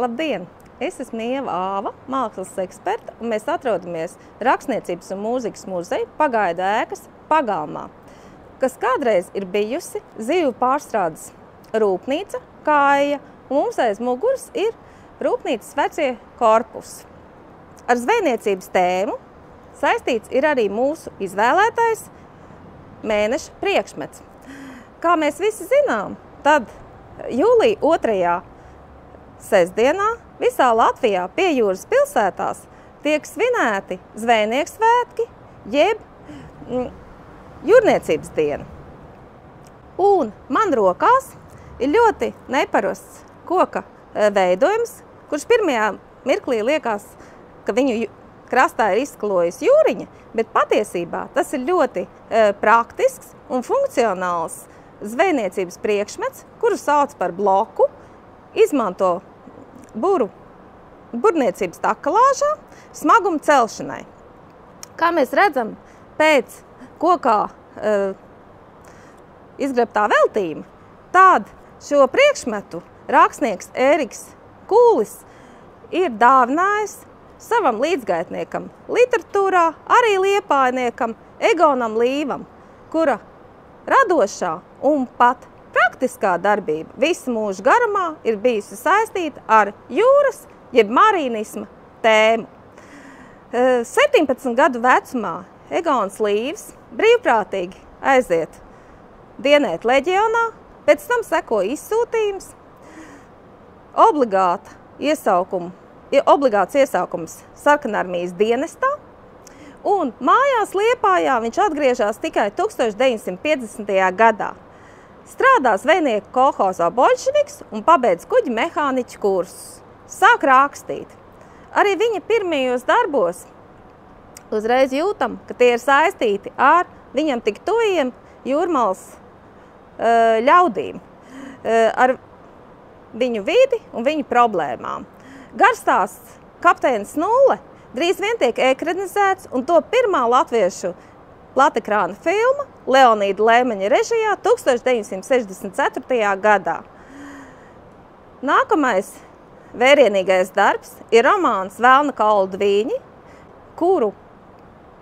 Labdien! Es esmu Ieva Āva, mākslas eksperta, un mēs atrodamies Rakstniecības un mūzikas muzeja pagaidu ēkas pagalmā, kas kādreiz ir bijusi zivju pārstrādes rūpnīca, kāja, un mums aiz muguras ir rūpnīcas vecie korpusi. Ar zvejniecības tēmu saistīts ir arī mūsu izvēlētais mēneša priekšmets. Kā mēs visi zinām, tad jūlija otrajā sestdienā visā Latvijā pie jūras pilsētās tiek svinēti zvejnieks svētki, jeb mm, jūrniecības diena. Un man rokās ir ļoti neparasts koka e, veidojums, kurš pirmajā mirklī liekas, ka viņu krastā ir izskalojis jūriņa, bet patiesībā tas ir ļoti e, praktisks un funkcionāls zvejniecības priekšmets, kuru sauc par bloku, izmanto buru, burniecības takalāžā smaguma celšanai. Kā mēs redzam, pēc kokā uh, izgrebtā veltījuma, tad šo priekšmetu rakstnieks Ēriks Kūlis ir dāvinājis savam līdzgaitniekam literatūrā, arī liepājniekam Egonam Līvam, kura radošā un pat praktiskā darbība visu mūžu garumā ir bijusi saistīta ar jūras, jeb marīnisma tēmu. 17 gadu vecumā Egons Līvs brīvprātīgi aiziet dienēt leģionā, pēc tam seko izsūtījums, obligāta iesaukuma, obligāts iesaukums sarkanarmijas dienestā, un mājās Liepājā viņš atgriežas tikai 1950. gadā. Strādā zvejnieku kolhozā Boļševiks un pabeidz kuģi mehāniķu kursus. Sāk rakstīt. Arī viņa pirmajos darbos uzreiz jūtam, ka tie ir saistīti ar viņam tik tuviem jūrmals ļaudīm, ar viņu vidi un viņu problēmām. Garstāsts kapteinis Nulle drīz vien tiek ekranizēts un to pirmā latviešu platekrāna filma Leonīda Lēmeņa režijā 1964. gadā. Nākamais vērienīgais darbs ir romāns Velna kaldu vīņi, kuru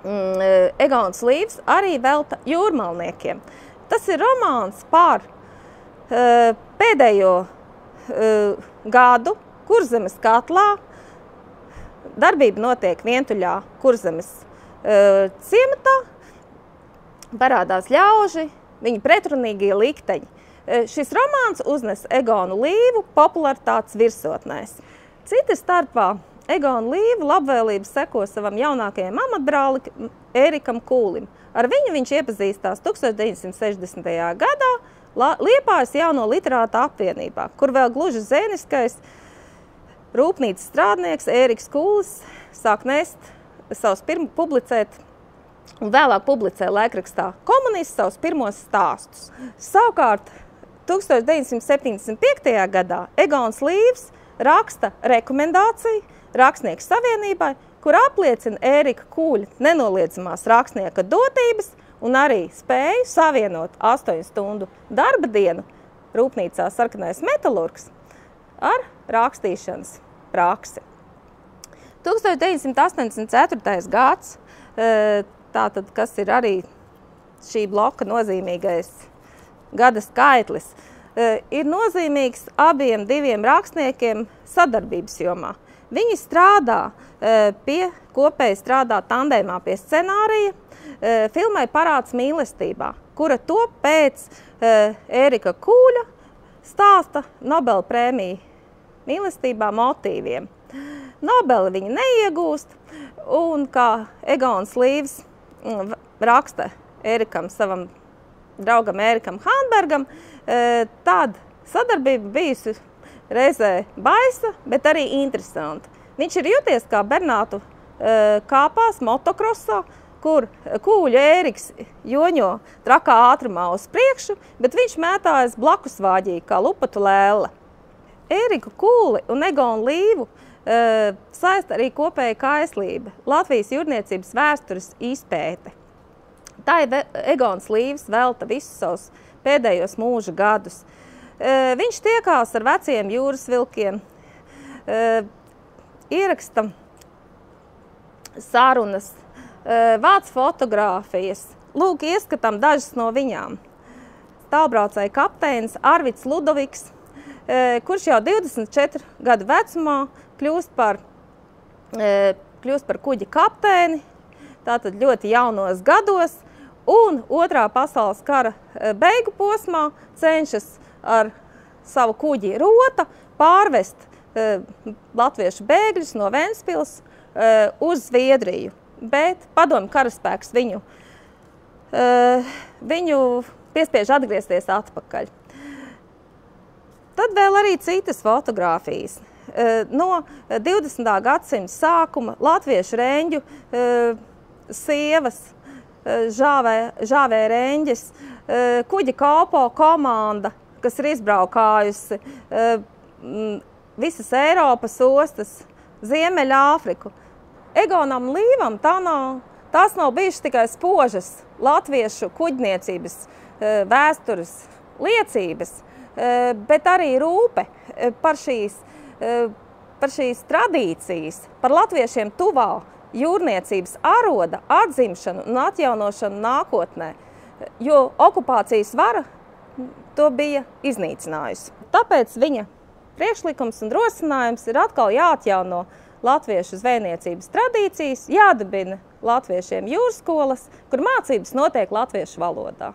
mm, e, Egons Līvs arī velta jūrmalniekiem. Tas ir romāns par uh, pēdējo uh, gadu kurzemes katlā. Darbība notiek vientuļā kurzemes uh, ciematā, parādās ļauži, viņa pretrunīgie likteņi. E, šis romāns uznes Egonu Līvu popularitātes virsotnēs. Cita starpā Egonu Līvu labvēlības seko savam jaunākajam amatbrāli Ērikam Kūlim. Ar viņu viņš iepazīstās 1960. gadā Liepājas jauno literāta apvienībā, kur vēl gluži zēniskais rūpnīcas strādnieks Ēriks Kūlis sāk nest savus pirmu publicēt un vēlāk publicēja laikrakstā komunists savus pirmos stāstus. Savukārt 1975. gadā Egons Līvs raksta rekomendāciju Rakstnieku savienībai, kur apliecina Ērika Kūļa nenoliedzamās rakstnieka dotības un arī spēju savienot 8 stundu darba dienu rūpnīcā sarkanais metalurgs ar rakstīšanas praksi. 1984. gads eh, Tātad, kas ir arī šī bloka nozīmīgais gada skaitlis, e, ir nozīmīgs abiem diviem rakstniekiem sadarbības jomā. Viņi strādā e, pie, kopēji strādā tandēmā pie scenārija, e, filmai Parāds mīlestībā, kura to pēc Ērika Kūļa stāsta Nobel prēmiju mīlestībā motīviem. Nobeli viņa neiegūst, un kā Egons Līvs raksta Erikam, savam draugam Erikam Hanbergam, e, tad sadarbība bijusi reizē baisa, bet arī interesanta. Viņš ir jūties kā Bernātu e, kāpās motokrosā, kur kūļa ēriks joņo trakā ātrumā uz priekšu, bet viņš mētājas blakus vāģī kā lupatu lēle. Ēriku kūli un Egonu līvu saista arī kopēja kaislība, Latvijas jūrniecības vēstures izpēte. Tā ir Egons Līvs velta visus savus pēdējos mūža gadus. Viņš tiekās ar veciem jūras vilkiem, ieraksta sarunas, vāc fotogrāfijas. Lūk, ieskatām dažas no viņām. Tālbraucēja kapteinis Arvids Ludoviks, kurš jau 24 gadu vecumā kļūst par, kļūst par kuģa kapteini, tātad ļoti jaunos gados, un otrā pasaules kara beigu posmā cenšas ar savu kuģi rota pārvest latviešu bēgļus no Ventspils uz Zviedriju, bet padomju karaspēks viņu, viņu piespiež atgriezties atpakaļ. Tad vēl arī citas fotogrāfijas. No 20. gadsimta sākuma latviešu reņģu sievas, žāvē, žāvē reņģis, kuģa kalpo komanda, kas ir izbraukājusi visas Eiropas ostas, Ziemeļāfriku. Egonam Līvam tā nav, tās nav bijušas tikai spožas latviešu kuģniecības vēstures liecības, bet arī rūpe par šīs, par šīs tradīcijas, par latviešiem tuvā jūrniecības aroda atzimšanu un atjaunošanu nākotnē, jo okupācijas vara to bija iznīcinājusi. Tāpēc viņa priekšlikums un rosinājums ir atkal jāatjauno latviešu zvejniecības tradīcijas, jādibina latviešiem jūrskolas, kur mācības notiek latviešu valodā.